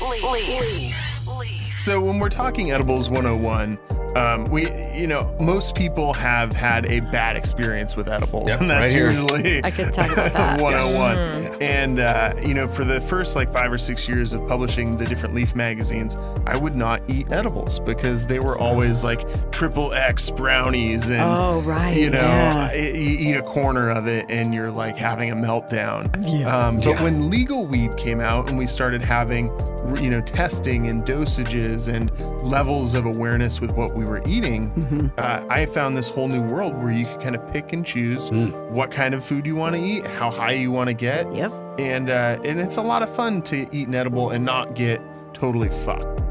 Leaf. So when we're talking edibles 101, um, we, you know, most people have had a bad experience with edibles, Yep, and that's right usually I could talk about that. 101. And uh, you know, for the first like five or six years of publishing the different Leaf magazines, I would not eat edibles because they were always like triple X brownies, and Oh, right, you know, yeah. You eat a corner of it and you're like having a meltdown. Yeah. Um, but Yeah. when legal weed came out and we started having, you know, testing and dosages and levels of awareness with what we were eating, Mm-hmm. uh, I found this whole new world where you could kind of pick and choose what kind of food you want to eat, how high you want to get, Yep. and uh, and it's a lot of fun to eat an edible and not get totally fucked.